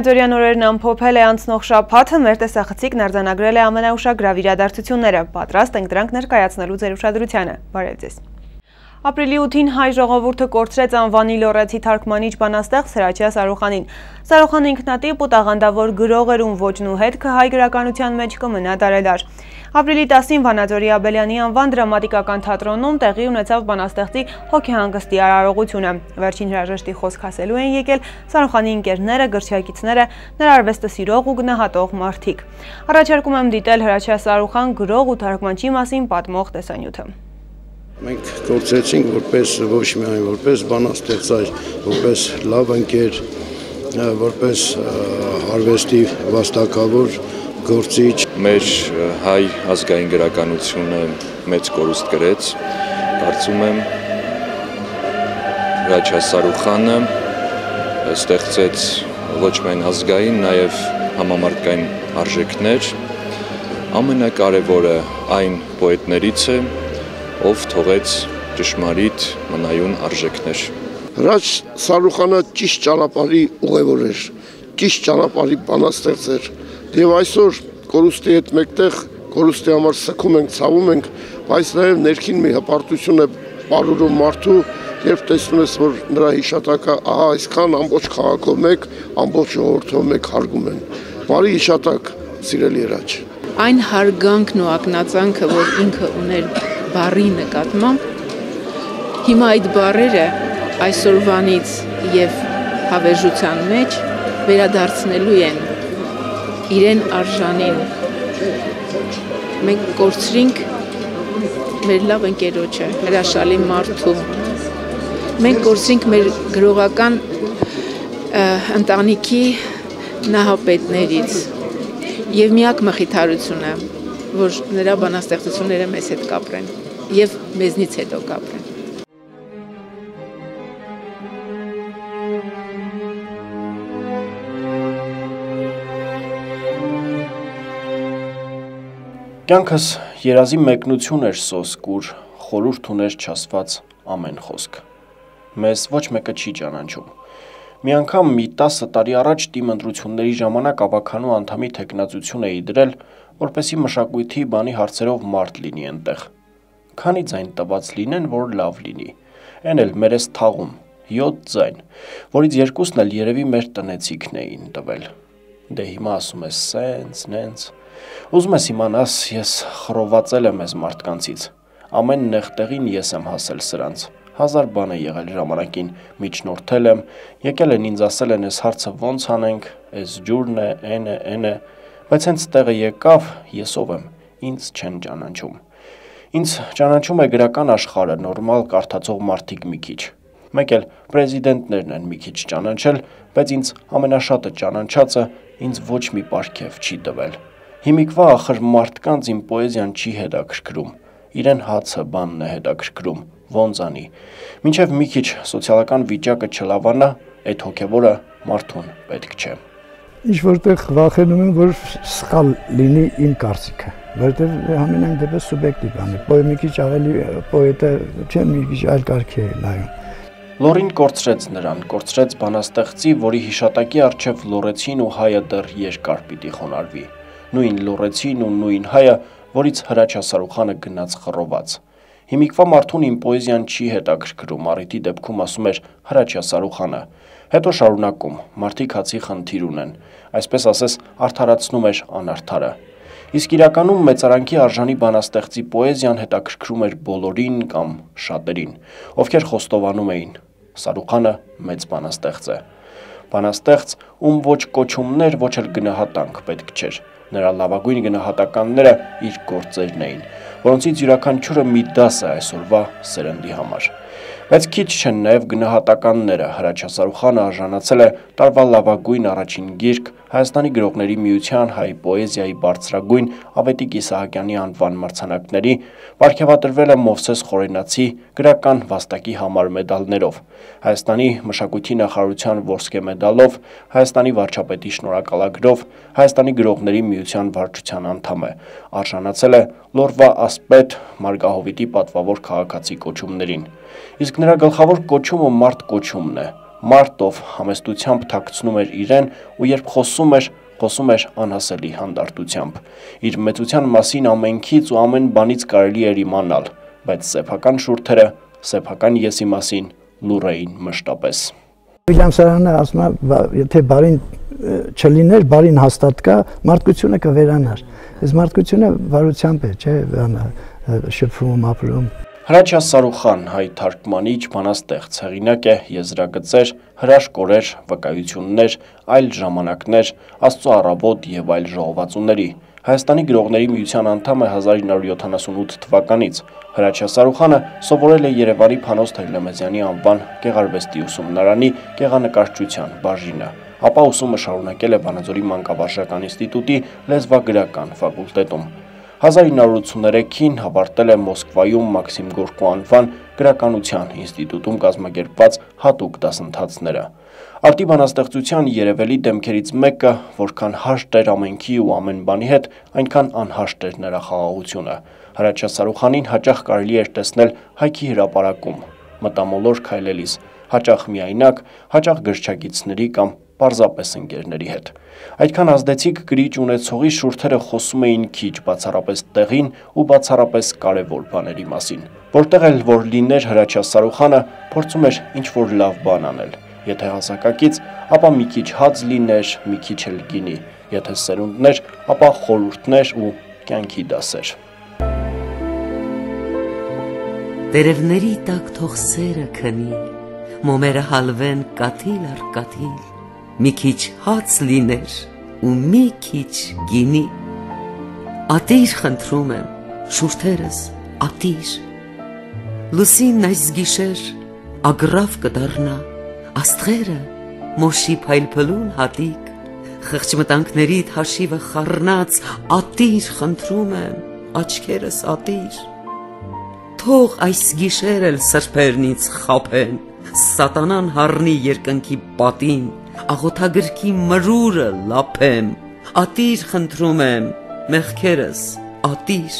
Վանաձորյան օրերն ամփոփել է անցնող շաբաթը, մեր տեսախցիկն արձանագրել է ամենաուշագրավ իրադարձությունները։ Պատրաստ ենք դրանք ներկայացնելու ձեր ուշադրությանը։ Բարև ձեզ։ Ապրիլի 8-ին հայ ժողովուրդը կորցրեց անվանի լորեցի թարգմանիչ բանաստեղծ Սրաչյա Սարուխանին։ Սարուխանը ինքնատիպ ու տաղանդավոր գրող էր, ում ոչն ու հետքը հայ գրականության մեջ կմնա դարեդար։ Ապրիլի 10-ին Վանաձորի Աբելյանի անվան դրամատիկական թատրոնում տեղի ունեցավ բանաստեղծի հոգեհանգստի արարողությունը։ Վերջին հրաժեշտի խոսք ասելու են եկել Սարուխանի ընկերները, գրչակիցները, նրա արվեստը սիրող ու գնահատող մարդիկ։ Առաջարկում եմ դիտել Հրաչյա Սարուխան գրող ու թարգմանչի մասին պատմող տեսանյութը։ Մենք գործեցինք որպես ոչ միայն որպես բանաստեղծ, այլ որպես լավ ընկեր, որպես արվեստի վաստակավոր գործիչ մեր հայ ազգային գրականությունը մեծ կորուստ գրեց կարծում եմ Հրաչյա Սարուխանը ստեղծեց ոչ միայն ազգային, նաև համամարտկային արժեքներ ամենակարևորը այն պոետներից է, ով թողեց ճշմարիտ մնայուն արժեքներ։ Հրաչ Սարուխանը ճիշտ ճանապարհի ուղևոր էր, ճիշտ ճանապարհի բանաստեղծ էր, եւ այսօր կորուստի հետ մեկտեղ կորուստի համար սքում ենք, ցավում ենք, բայց նաեւ ներքին մի հպարտություն է բարուրում մարդու, երբ տեսնում ես, որ նրա հիշատակը ահա այսքան ամբողջ քաղաքով մեկ, ամբողջ ժողովրդով մեկ հարգում են։ Բարի հիշատակ, սիրելի Հրաչ։ Այն հարգանքն ու ակնածանքը, որ ինքը ուներ բարի նկատմամբ հիմա այդ բարերը այսօրվանից եւ հավերժության մեջ վերադարձնելու են իրեն արժանին մենք կորցրինք մեր լավ ընկերոջը հրաշալի մարդու մենք կորցրինք մեր գրողական ընտանիքի նահապետներից եւ միակ մխիթարությունը որ նրա բանաստեղծությունները մեզ հետ կապրեն եւ մեզնից հետո կապրեն։ Կյանքս երազի մեկնություն էր սոսկուր, խորուրդ ուներ չասված ամեն խոսք։ Մեզ ոչ մեկը չի ճանաչում։ Մի անգամ մի 10 տարի առաջ թիմ ընտրությունների ժամանակ ավականու անդամի տեխնացություն էի դրել, որպեսի մշակույթի բանի հարցերով մարդ լինի այնտեղ։ Քանի ձայն տված լինեն, որ լավ լինի։ Էն էլ մեր էս թաղում 7 ձայն, որից երկուսն էլ երևի մեր տնեցիկն էին տվել։ Դե հիմա ասում ես սենց, նենց։ Ուզում ես իմանաս, ես խռովացել եմ այս մարդկանցից։ Ամեն նեղտեղին ես եմ հասել սրանց հազար բան է եղել ժամանակին, միջնորդել եմ, եկել են ինձ ասել են, այս հարցը ոնց անենք, այս ջուրն է, են է, են է, բայց հենց տեղը եկավ, ես ով եմ, ինձ չեն ճանաչում։ Ինձ ճանաչում է գրական աշխարհը, նորմալ կարդացող մարդիկ մի քիչ։ Մեկ էլ պրեզիդենտներն են մի քիչ ճանաչել, բայց ինձ ամենաշատը ճանաչածը ինձ ոչ մի պարգև չի տվել։ Հիմիկվա ախր մարդկանց իմ պոեզիան չի հետաքրքրում։ Իրեն հացը բանն է հետաքրքրում, ոնց անի։ Մինչև մի քիչ սոցիալական վիճակը չլավանա, այդ հոգևորը մարդուն պետք չէ։ Ինչ որտեղ վախենում եմ, որ սխալ լինի իմ կարծիքը, որտեղ ամենայն դեպս սուբյեկտիվ բան է։ Պոե մի քիչ ավելի պոետը չէ, մի քիչ այլ կարգի է նայում։ Լորին կորցրեց նրան, կորցրեց բանաստեղծի, որի հիշատակի արչև լորեցին ու հայը դեռ երկար պիտի խոնարհվի։ Նույն լորեցին ու նույն հայը, որից Հրաչյա Սարուխանը գնաց խռոված։ Հիմիկվա մարդուն իմ պոեզիան չի հետաքրքրում, առիթի դեպքում ասում էր Հրաչյա Սարուխանը։ Հետո շարունակում, մարդիկ հացի խնդիր ունեն, այսպես ասես արդարացնում էր անարդարը։ Իսկ իրականում մեծարանքի արժանի բանաստեղծի պոեզիան հետաքրքրում էր բոլորին կամ շատերին, ովքեր խոստովանում էին. Սարուխանը մեծ բանաստեղծ է։ Բանաստեղծ, ում ոչ կոչումներ, ոչ էլ գնահատանք պետք չէր։ Նրա լավագույն գնահատականները իր գործերն էին, որոնցից յուրաքանչյուրը մի դաս է այսօրվա սերնդի համար։ Բայց քիչ չեն նաև գնահատականները։ Հրաչ Հասարուխանը արժանացել է տարվա լավագույն առաջին գիրք Հայաստանի գրողների միության հայ պոեզիայի բարձրագույն Ավետիկ Իսահակյանի անվան մրցանակների, ապարգևատրվել է Մովսես Խորենացի գրական վաստակի համար մեդալներով, Հայաստանի մշակույթի նախարարության ոսկե մեդալով, Հայաստանի վարչապետի շնորհակալագրով, Հայաստանի գրողների միության վարչության անդամ է։ Արժանացել է Լորվա ասպետ Մարգահովիտի պատվավոր քաղաքացի կոչումներին։ Իսկ նրա գլխավոր կոչումը մարդ կոչումն է մարդ, ով համեստությամբ թաքցնում էր իրեն ու երբ խոսում էր, խոսում էր անհասելի հանդարտությամբ։ Իր մեծության մասին ամենքից ու ամեն բանից կարելի էր իմանալ, բայց սեփական շուրթերը, սեփական եսի մասին լուր էին մշտապես։ Վիլյամ Սարանը ասում է, եթե բարին չլիներ, բարին հաստատ կա, մարդկությունը կվերանար։ Այս մարդկությունը վարությամբ է, չէ, շփվում, ապրում։ Հրաչյա Սարուխան հայ թարգմանիչ, բանաստեղծ, հեղինակ է, եզրագծեր, հրաշքորեր, վկայություններ, այլ ժամանակներ, Աստծո առավոտ եւ այլ ժողովածուների։ Հայաստանի գրողների միության անդամ է 1978 թվականից։ Հրաչյա Սարուխանը սովորել է Երևանի Փանոս Թերլեմեզյանի անվան Գեղարվեստի ուսումնարանի գեղանկարչության բաժինը ապա ուսումը շարունակել է Վանաձորի մանկավարժական ինստիտուտի լեզվագրական ֆակուլտետում։ 1983-ին հավարտել է Մոսկվայում Մաքսիմ Գորկու անվան գրականության ինստիտուտում կազմակերպված հատուկ դասընթացները։ Արտի բանաստեղծության երևելի դեմքերից մեկը, որքան հաշտ էր ամենքի ու ամեն բանի հետ, այնքան անհաշտ էր նրա խաղաղությունը։ Հրաչյա Սարուխանին հաճախ կարելի էր տեսնել հայքի հրապարակում, մտամոլոր քայլելիս, հաճախ միայնակ, հաճախ գրչակիցների կամ պարզապես ընկերների հետ։ Այդքան ազդեցիկ գրիչ ունեցողի շուրթերը խոսում էին քիչ բացառապես տեղին ու բացառապես կարևոր բաների մասին։ Որտեղ էլ որ լիներ Հրաչյա Սարուխանը, փորձում էր ինչ-որ լավ բան անել։ Եթե հասակակից, ապա մի քիչ հաց լիներ, մի քիչ էլ գինի, եթե սերունդներ, ապա խորհուրդներ ու կյանքի դասեր։ Տերևների տակ թող սերը քնի, մոմերը հալվեն կաթիլ առ կաթիլ մի քիչ հաց լիներ ու մի քիչ գինի։ Ատիր խնդրում եմ, շուրթերս, ատիր։ Լուսին այս գիշեր ագրավ կդառնա, աստղերը մոշի փայլփլուն հատիկ, խղճմտանքներիդ հաշիվը խառնած, ատիր խնդրում եմ, աչքերս ատիր։ Թող այս գիշեր էլ սրբերնից խապեն, սատանան հառնի երկնքի պատին, աղոթագրքի մրուրը լապեմ, ատիր խնդրում եմ, մեղքերս, ատիր,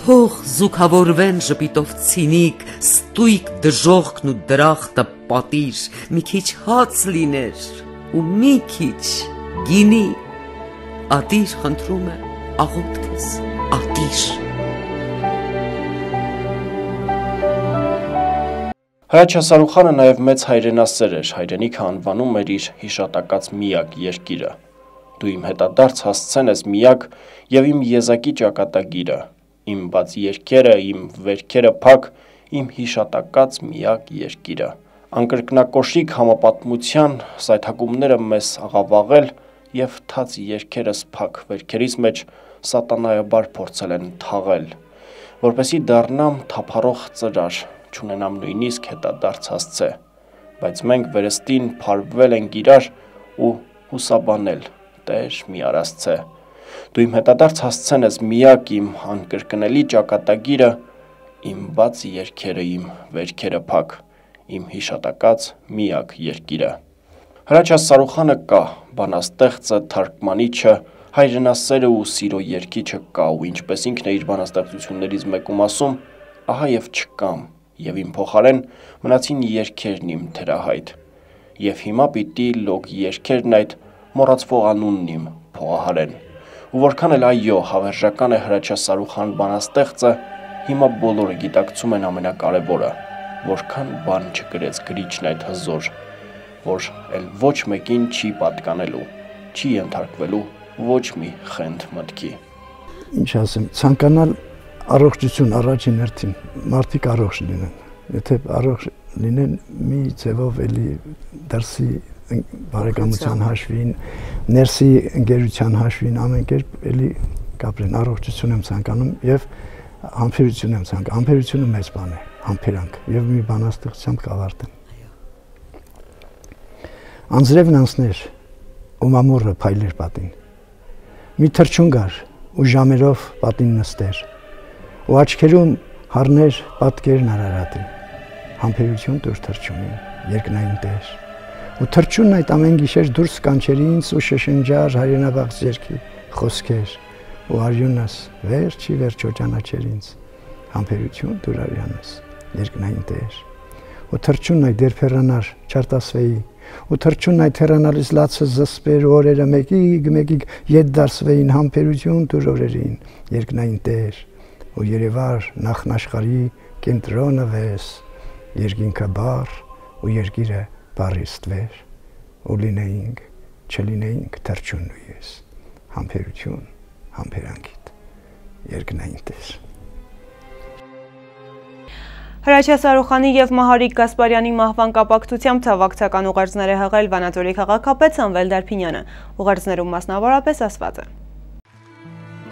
թող զուգավորվեն ժպիտով ցինիկ, ստույկ դժողքն ու դրախտը պատիր, մի քիչ հաց լիներ ու մի քիչ գինի, ատիր խնդրում եմ, աղոթքս, ատիր Հրաչ Հասարուխանը նաև մեծ հայրենասեր էր, հայրենիքը անվանում էր իր հիշատակած միակ երկիրը։ Դու իմ հետադարձ հասցեն ես միակ և իմ եզակի ճակատագիրը, իմ բաց երկերը, իմ վերքերը փակ, իմ հիշատակած միակ երկիրը։ Անկրկնակոշիկ համապատմության սայթակումները մեզ աղավաղել և թաց երկերս փակ վերքերիս մեջ սատանայաբար փորձել են թաղել, որպեսի դառնամ թափառող ծրար, չունենամ նույնիսկ հետադարձ հասցե, բայց մենք վերստին փարվել ենք իրար ու հուսաբանել, Տեր մի արասցե։ Դու իմ հետադարձ հասցեն ես միակ իմ անկրկնելի ճակատագիրը, իմ բաց երկերը իմ վերքերը փակ, իմ հիշատակած միակ երկիրը։ Հրաչյա Սարուխանը կա, բանաստեղծը, թարգմանիչը, հայրենասերը ու սիրո երկիչը կա ու ինչպես ինքն է իր բանաստեղծություններից մեկում ասում, ահա եւ չկամ եւ իմ փոխարեն մնացին երկերն իմ թրահայտ։ Եվ հիմա պիտի լոգ երկերն այդ մոռացվող անունն իմ փողահարեն։ Ու որքան էլ այո, հավերժական է Հրաչյա Սարուխան բանաստեղծը, հիմա բոլորը գիտակցում են ամենակարևորը, որքան բան չգրեց գրիչն այդ հզոր, որ էլ ոչ մեկին չի պատկանելու, չի ենթարկվելու ոչ մի խենթ մտքի։ Ինչ ասեմ, ցանկանալ առողջություն առաջին հերթին մարդիկ առողջ լինեն եթե առողջ լինեն մի ձևով էլի դրսի բարեկամության հաշվին ներսի ընկերության հաշվին ամեն կերպ էլի կապրեն առողջություն եմ ցանկանում եւ համբերություն եմ ցանկանում համբերությունը մեծ բան է համբերանք եւ մի բանաստեղծությամբ կավարտեմ անձրևն անցներ ու մամորը փայլեր պատին մի թրջուն գար ու ժամերով պատին նստեր ու աչքերում հառներ պատկերն Արարատի համբերություն դուրս թրջունին երկնային տեր ու թրջունն այդ ամեն գիշեր դուրս կանչեր ինձ ու շշնջար հայրենաբաղ ձերքի խոսքեր ու արյունս վերջի վերջո ճանաչեր ինձ համբերություն դուր արյանս երկնային տեր ու թրջունն այդ դերփերանար չարտասվեի ու թրջունն այդ հերանալիս լացը զսպեր օրերը մեկի մեկի ետ դարսվեին համբերություն դուր օրերին երկնային տեր ու Երևար նախնաշխարի կենտրոնը վես երկինքը բար ու երկիրը բարիստվեր ու լինեինք չլինեինք թրջուն ու ես համբերություն համբերանքիդ երկնային տեր Հրաչյա Սարուխանի եւ Մահարիկ Գասպարյանի մահվան կապակցությամբ ցավակցական ուղերձներ է հղել Վանաձորի քաղաքապետ Սամվել Դարփինյանը։ Ուղերձներում մասնավորապես ասված է.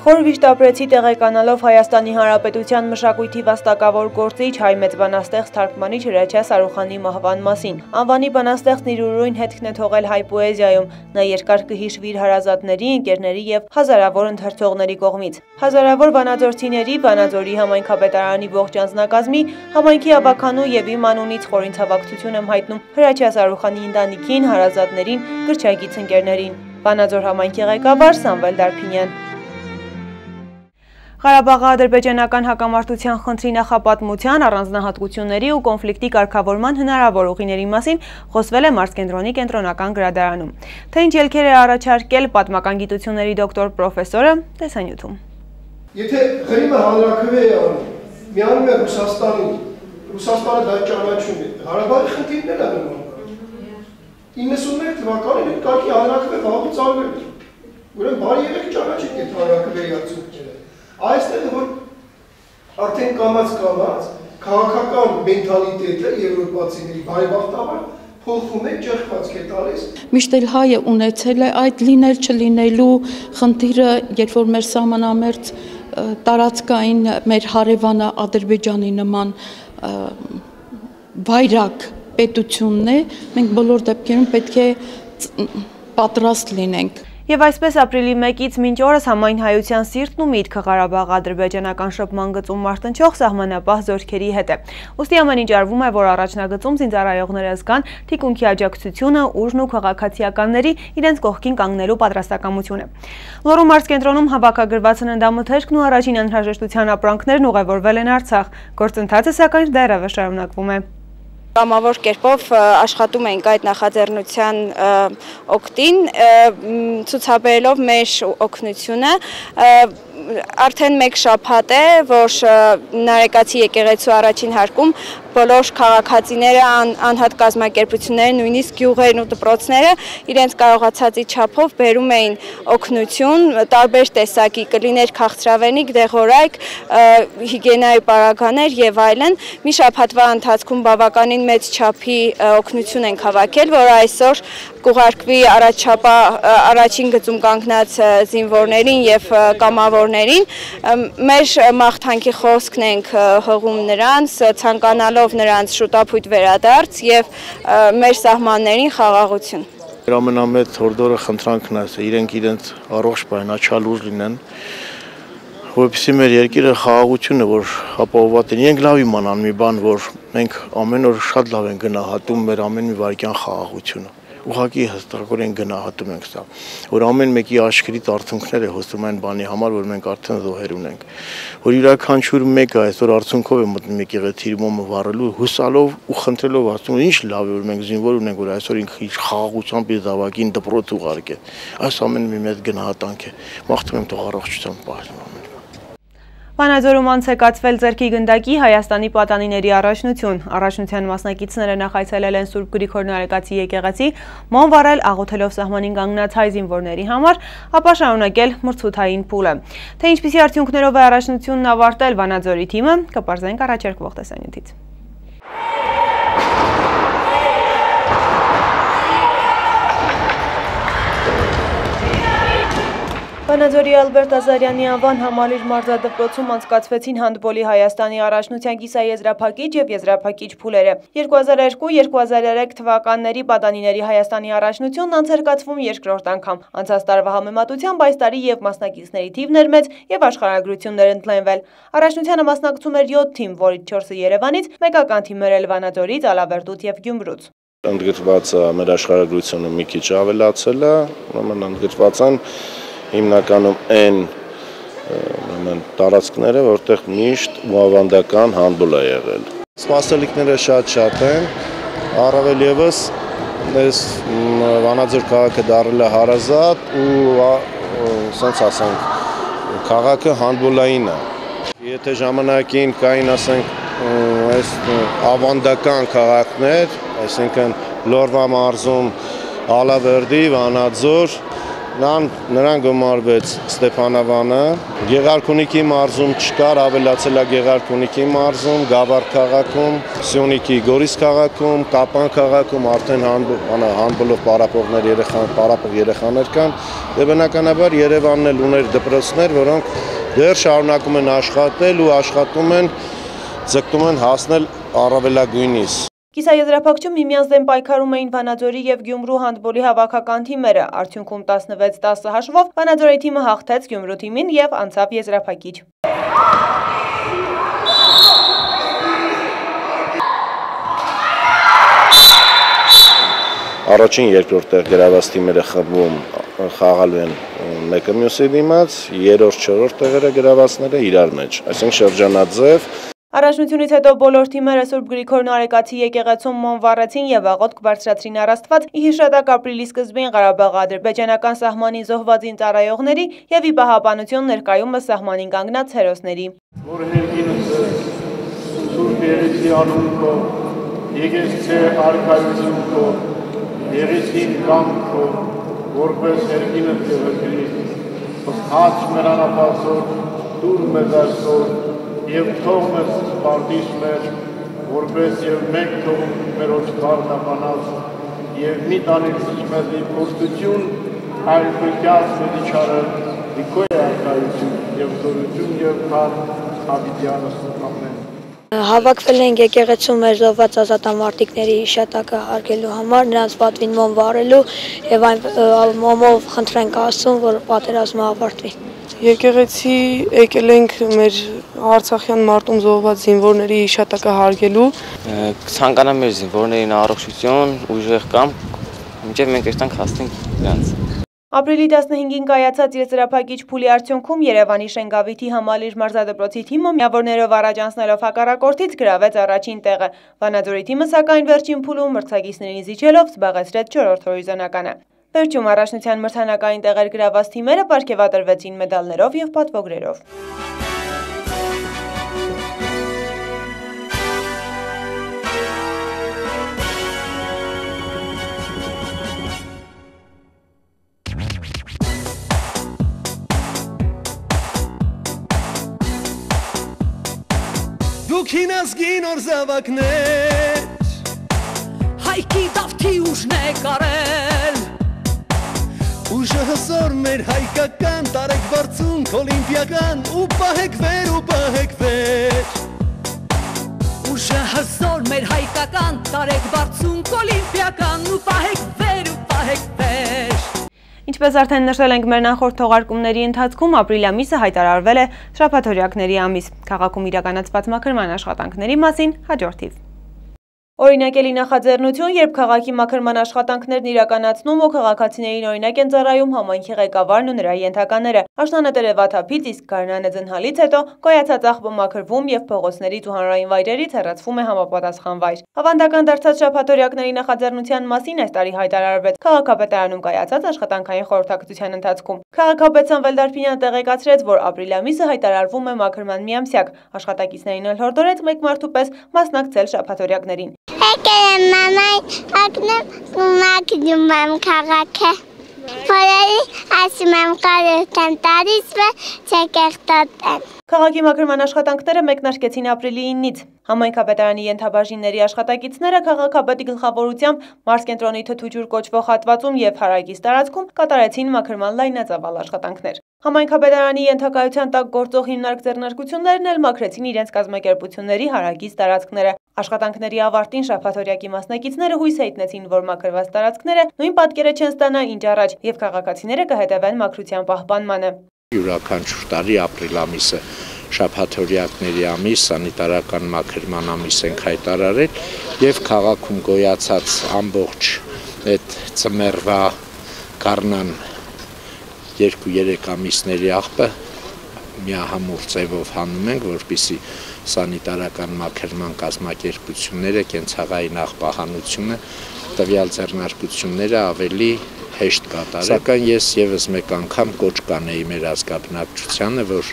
Խոր վիշտ ապրեցի տեղեկանալով Հայաստանի Հանրապետության մշակույթի վաստակավոր գործիչ հայ մեծ բանաստեղծ թարգմանիչ Հրաչյա Սարուխանի մահվան մասին։ Անվանի բանաստեղծն իր ուրույն հետքն է թողել հայ պոեզիայում, նա երկար կհիշվի իր հարազատների, ընկերների եւ հազարավոր ընթերցողների կողմից։ Հազարավոր վանաձորցիների, Վանաձորի համայնքապետարանի ողջ անձնակազմի, համայնքի աբականու եւ իմ անունից խորին ցավակցություն եմ հայտնում Հրաչյա Սարուխանի ընտանիքին, հարազատներին, գրչագից ընկերներին։ Վանաձոր համայնքի ղեկավար Սամվել Դարփինյան Ղարաբաղի ադրբեջանական հակամարտության խնդրի նախապատմության առանձնահատկությունների ու կոնֆլիկտի կարգավորման հնարավոր ուղիների մասին խոսվել է Մարսկենտրոնի կենտրոնական գրադարանում։ Թե ինչ ելքեր է առաջարկել պատմական գիտությունների դոկտոր պրոֆեսորը, տեսանյութում։ Եթե Ղրիմը հանրաքվե է անում, միանում է Ռուսաստանին, Ռուսաստանը դա ճանաչում է, Ղարաբաղի խնդիրն էլ է նման։ 91 թվականին այդ կարգի հանրաքվե վաղուց արվել էր։ Ուրեմն բարի եղեք ճանաչեք այդ հանրաքվեի արդյունքները այստեղ որ արդեն կամած կամած քաղաքական մենթալիտետը եվրոպացիների բարեբախտաբար փոխվում է ճեղքվածք է տալիս միշտ էլ հայը ունեցել է այդ լինել չլինելու խնդիրը երբ որ մեր սահմանամերձ տարածքային մեր հարևանը ադրբեջանի նման վայրակ պետությունն է մենք բոլոր դեպքերում պետք է պատրաստ լինենք Եվ այսպես ապրիլի 1-ից մինչ օրս համայն հայության սիրտն ու միտքը Ղարաբաղ ադրբեջանական շփման գծում մարտնչող սահմանապահ զորքերի հետ է։ Ոստի ամեն ինչ արվում է, որ առաջնագծում զինծառայողները զգան թիկունքի աջակցությունը, ուժն ու քաղաքացիականների իրենց կողքին կանգնելու պատրաստակամությունը։ Լոռու մարզկենտրոնում հավաքագրված հննդամթերքն ու առաջին անհրաժեշտության ապրանքներն ուղևորվել են Արցախ։ Գործընթացը սակայն դեռևս շարունակվում է կամավոր կերպով աշխատում ենք այդ նախաձեռնության օգտին, ցուցաբերելով մեր օգնությունը արդեն մեկ շաբաթ է, որ Նարեկացի եկեղեցու առաջին հարկում բոլոր քաղաքացիները, ան, անհատ կազմակերպությունները, նույնիսկ գյուղերն ու դպրոցները իրենց կարողացածի չափով բերում էին օգնություն, տարբեր տեսակի կլիներ քաղցրավենիք, դեղորայք, հիգիենայի պարագաներ եւ այլն։ Մի շաբաթվա ընթացքում բավականին մեծ չափի օգնություն ենք հավաքել, որ այսօր կուղարկվի առաջապա առաջին գծում կանգնած զինվորներին եւ կամավորներին մեր մաղթանքի խոսքն ենք հղում նրանց ցանկանալով նրանց շուտապույտ վերադարձ եւ մեր սահմաններին խաղաղություն ամենամեծ հորդորը խնդրանքն է իրենք իրենց առողջ պայնաչալ ուժ լինեն որպեսզի մեր երկիրը խաղաղությունը որ ապահովված են իրենք լավ իմանան մի բան որ մենք ամեն օր շատ լավ են գնահատում մեր ամեն մի վարքյան խաղաղությունը ուղղակի հստակորեն գնահատում ենք սա, որ ամեն մեկի աշխրից արդյունքներ է հոսում այն բանի համար, որ մենք արդեն զոհեր ունենք, որ յուրաքանչյուր մեկը այսօր արդյունքով է մտնում եկեղեցի մոմը վառելու, հուսալով ու խնդրելով ասում, ինչ լավ է որ մենք զինվոր ունենք, որ այսօր ինքը իր խաղաղությամբ իր զավակին դպրոց ուղարկե։ Այս ամեն մի մեծ գնահատանք է։ Մաղթում եմ թող առողջությամբ պահպանեն։ Վանաձորում անցեկացվել ձերքի գնդակի Հայաստանի պատանիների առաջնություն։ Առաջնության մասնակիցները նախայցելել են Սուրբ Գրիգոր Նարեկացի եկեղեցի, մոն վարել աղոթելով սահմանին կանգնած հայ զինվորների համար, ապա շարունակել մրցութային փուլը։ Թե ինչպիսի արդյունքներով է առաջնությունն ավարտել Վանաձորի թիմը, կպարզենք առաջարկվող տեսանյութից։ Վանաձորի Ալբերտ Ազարյանի անվան համալիր մարզադպրոցում անցկացվեցին հանդբոլի Հայաստանի առաջնության կիսաեզրափակիչ եւ եզրափակիչ փուլերը։ 2002-2003 թվականների պատանիների Հայաստանի առաջնությունն անցերկացվում երկրորդ անգամ։ Անցած տարվա համեմատությամբ այս տարի եւ մասնակիցների թիվն էր մեծ եւ աշխարհագրություններ ընդլայնվել։ Առաջնությանը մասնակցում էր 7 թիմ, որից 4-ը Երևանից, մեկական թիմեր էլ Վանաձորից, Ալավերդուց եւ Գյումրուց ընդգրկված մեր աշխարհագրությունը մի քիչ ավելացել է, ուրեմն ընդգրկված են հիմնականում այն ուրեմն տարածքները, որտեղ միշտ ու ավանդական հանդբոլ է եղել։ Սպասելիքները շատ-շատ են, առավել եւս այս Վանաձոր քաղաքը դարել է հարազատ ու սենց ասենք քաղաքը հանդբոլային է։ Եթե ժամանակին կային ասենք այս ավանդական քաղաքներ, այսինքն Լորվա մարզում Ալավերդի, Վանաձոր, Նրան նրան գումարվեց Ստեփանավանը, Գեղարքունիքի մարզում չկար, ավելացել է Գեղարքունիքի մարզում, Գավառ քաղաքում, Սյունիքի Գորիս քաղաքում, Կապան քաղաքում արդեն հանբոլով պարապողներ երեխան, պարապող երեխաներ կան, եւ բնականաբար Երևանն էլ ուներ դպրոցներ, որոնք դեռ շարունակում են աշխատել ու աշխատում են ձգտում են հասնել առավելագույնից։ Կիսաեզրափակչում միմյանց դեմ պայքարում էին Վանաձորի եւ Գյումրու հանդբոլի հավաքական թիմերը։ Արդյունքում 16-10 հաշվով Վանաձորի թիմը հաղթեց Գյումրու թիմին եւ անցավ եզրափակիչ։ Առաջին երկրորդ տեղ գրաված թիմերը խմբում խաղալու են մեկը մյուսի դիմաց, երրորդ չորրորդ տեղերը գրավածները իրար մեջ, այսինքն շրջանաձև Առաջնությունից հետո բոլոր թիմերը Սուրբ Գրիգոր Նարեկացի եկեղեցում մոմ վառեցին եւ աղոթք բարձրացրին առաստված ի հիշատակ ապրիլի սկզբին Ղարաբաղի ադրբեջանական սահմանին զոհվածին ծառայողների եւ ի պահապանություն ներկայումս սահմանին կանգնած հերոսների։ Որ հերգինս Սուրբ Երեսի անուն քո եկեղեցի արքայություն քո եղեցին կամ քո որպես հերգինը Տեվրի Փոխած մրանապասոր դուր մեզ այսօր եւ թող մեզ սպարտիս մեր, որպես եւ մենք թողում մերոջ բարնաբանած եւ մի տանիքից մեզ մի փոստություն այլ բյաս մեդիչարը դիկոյ արկայություն եւ զորություն եւ քար հավիտյանս ամեն Հավաքվել ենք եկեղեցու մեր զոհված ազատամարտիկների հիշատակը հարգելու համար, նրանց պատվին մոմ վառելու եւ այն մոմով խնդրենք Աստծուն, որ պատերազմը ավարտվի։ Եկեղեցի եկել ենք մեր Արցախյան մարտում զոհված զինվորների հիշատակը հարգելու։ Ցանկանամ մեր զինվորներին առողջություն, ուժեղ կամ մինչև մենք այստեղ հասնենք նրանց։ Ապրիլի 15-ին կայացած եզրափակիչ փուլի արդյունքում Երևանի Շենգավիթի համալիր մարզադպրոցի թիմը միավորներով առաջ անցնելով հակառակորդից գրավեց առաջին տեղը։ Վանաձորի թիմը սակայն վերջին փուլում մրցակիցներին զիջելով զբաղեցրեց 4-րդ հորիզոնականը։ Վերջում առաջնության մրցանակային տեղեր գրաված թիմերը պարգևատրվեցին մեդալներով եւ պատվոգրերով։ օր զավակներ Հայքի դավթի ուժն է կարել Ուժը հսոր մեր հայկական տարեք վարձունք օլիմպիական ու պահեք վեր ու պահեք վեր Ուժը հսոր մեր հայկական տարեք վարձունք օլիմպիական ու պահեք վեր ու պահեք վեր Ինչպես արդեն նշել ենք մեր նախորդ թողարկումների ընթացքում, ապրիլ ամիսը հայտարարվել է շրապաթորյակների ամիս։ Քաղաքում իրականացված մաքրման աշխատանքների մասին հաջորդիվ։ Օրինակելի նախաձեռնություն, երբ քաղաքի մաքրման աշխատանքներն իրականացնում ու քաղաքացիներին օրինակ են ծառայում համայնքի ղեկավարն ու նրա ենթակաները։ Աշնանը վաթափից, իսկ գարնանը ձնհալից հետո գոյացած աղբը մաքրվում եւ փողոցներից ու հանրային վայրերից հեռացվում է համապատասխան վայր։ Ավանդական դարձած շաբաթօրյակների նախաձեռնության մասին այս տարի հայտարարվեց քաղաքապետարանում կայացած աշխատանքային խորհրդակցության ընթացքում։ Քաղաքապետ Սամվել Դարփինյանը տեղեկացրեց, որ ապրիլ ամիսը հայտարարվում է մաքրման միամսյակ։ Աշխատակիցներին էլ հորդորեց մեկ մարդու պես մասնակցել շաբաթօրյակներին։ Եկել եմ մամային, ակնեմ ու մակնում եմ քաղաքը։ Որերի ասում եմ կարոտ եմ տարիս վը չեկեղտոտ եմ։ Քաղաքի մաքրման աշխատանքները մեկնարկեցին ապրիլի 9-ից։ Համայնքապետարանի ենթաբաժինների աշխատակիցները քաղաքապետի գլխավորությամբ Մարսկենտրոնի թթուջուր կոչվող հատվածում եւ հարակից տարածքում կատարեցին մաքրման լայնածավալ աշխատանքներ։ Համայնքապետարանի ենթակայության տակ գործող հիմնարկ ձեռնարկություններն էլ մաքրեցին իրենց կազմակերպությունների հարակից տարածքները։ Աշխատանքների ավարտին շաբաթօրյակի մասնակիցները հույս հայտնեցին, որ մաքրված տարածքները նույն պատկերը չեն ստանա ինչ առաջ եւ քաղաքացիները կհետևեն մաքրության պահպանմանը։ Յուրաքանչյուր տարի ապրիլ ամիսը շաբաթօրյակների ամիս, սանիտարական մաքրման ամիս ենք հայտարարել եւ քաղաքում գոյացած ամբողջ այդ ծմերվա կառնան 2-3 ամիսների աղբը միահամուռ ձևով հանում ենք, որպիսի սանիտարական մաքրման կազմակերպությունները կենցաղային աղբահանությունը տվյալ ձեռնարկությունները ավելի հեշտ կատարել։ Սակայն ես եւս մեկ անգամ կոչ կանեի մեր ազգաբնակչությանը, որ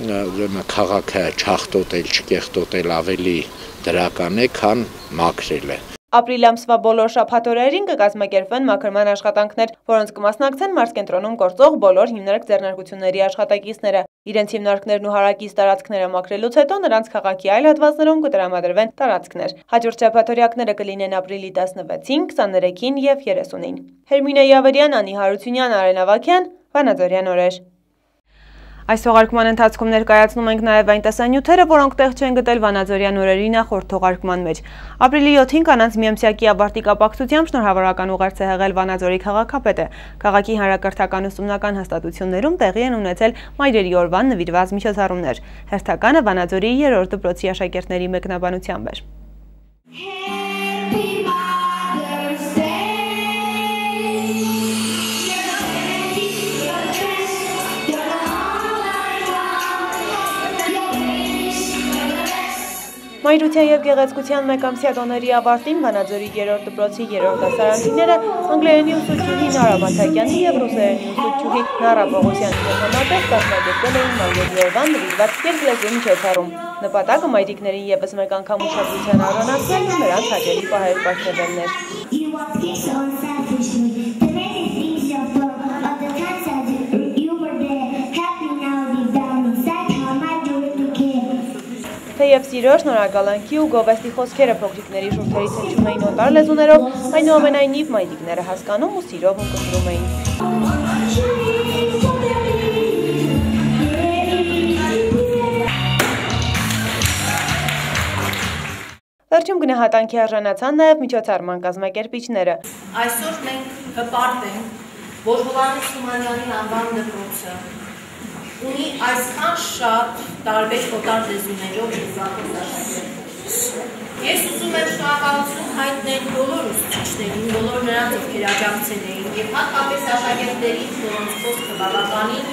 ուրեմն քաղաքը չախտոտել, չկեղտոտել ավելի դրական է, քան մաքրել է։ Ապրիլ ամսվա բոլոր շաբաթօրերին կկազմակերպվեն մաքրման աշխատանքներ, որոնց կմասնակցեն մարզկենտրոնում գործող բոլոր հիմնարկ ձեռնարկությունների աշխատակիցները։ Իրենց հիմնարկներն ու հարակից տարածքները մաքրելուց հետո նրանց քաղաքի այլ հատվածներում կտրամադրվեն տարածքներ։ Հաջորդ շաբաթօրյակները կլինեն ապրիլի 16-ին, 23-ին եւ 30-ին։ Հերմինե Յավերյան, Անի Հարությունյան, Արեն Ավակյան, Վանաձորյան օրեր։ Այս թողարկման ընթացքում ներկայացնում ենք նաև այն տեսանյութերը, որոնք տեղ չեն գտել Վանաձորյան օրերի նախորդ թողարկման մեջ։ Ապրիլի 7-ին կանանց միամսյակի ավարտի կապակցությամբ շնորհավորական ուղերձ է հղել Վանաձորի քաղաքապետը։ Քաղաքի հանրակրթական ուսումնական հաստատություններում տեղի են ունեցել Մայրերի օրվան նվիրված միջոցառումներ։ Հերթականը Վանաձորի 3-րդ դպրոցի աշակերտների մեկնաբանությամբ էր։ Մայրության եւ գեղեցկության մեկամսյա տոների ավարտին Վանաձորի 3-րդ դպրոցի 3-րդ դասարանցիները անգլերենի ուսուցչուհի Նարա Մաթակյանի եւ ռուսերենի ուսուցչուհի Նարա Պողոսյանի համատեղ կազմակերպել էին Մայրերի օրվան նվիրված երկլեզու միջոցառում։ Նպատակը մայրիկներին եւս մեկ անգամ ուշադրության առանցնելն ու նրանց հաճելի պահեր պարգևելն էր։ Թեև սիրո, շնորհակալանքի ու գովեստի խոսքերը փոքրիկների շուրթերից հնչում էին օտար լեզուներով, այնուամենայնիվ մայրիկները հասկանում ու սիրով ընկտրում էին։ Վերջում գնահատանքի արժանացան նաև միջոցառման կազմակերպիչները։ Այսօր մենք հպարտ ենք, որ Հովանես Թումանյանի անվան դպրոցը ունի այսքան շատ տարբեր օտար լեզուներով զբաղված աշակերտներ։ Ես ուզում եմ շնորհակալություն հայտնել բոլոր ուսուցիչներին, բոլոր նրանց, ովքեր աջակցել էին, եւ հատկապես աշակերտներին, որոնց խոսքը բավականին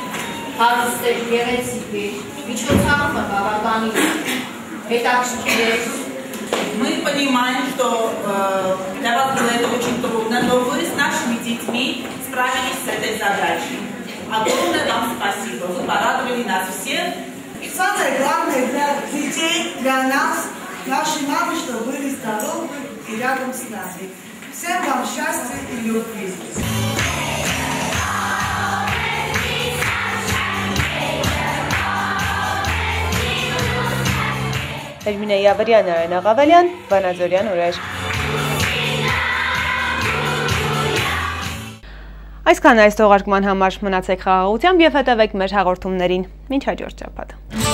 հարուստ էր, գեղեցիկ էր, միջոցառումը բավականին հետաքրքիր էր, Мы понимаем, что э, для вас было это очень трудно, но вы с нашими детьми справились с этой задачей. Огромное вам спасибо. Вы порадовали нас всех. Самое главное для детей, для нас, наши мамы, что были здоровы и рядом с нами. Всем вам счастья и любви. Էրմինե Յավրյան, Արեն Աղավելյան, Վանաձորյան օրեր։ Այսքան այս թողարկման համար մնացեք խաղաղությամբ եւ հետևեք մեր հաղորդումներին։ Մինչ հաջորդ շաբաթ։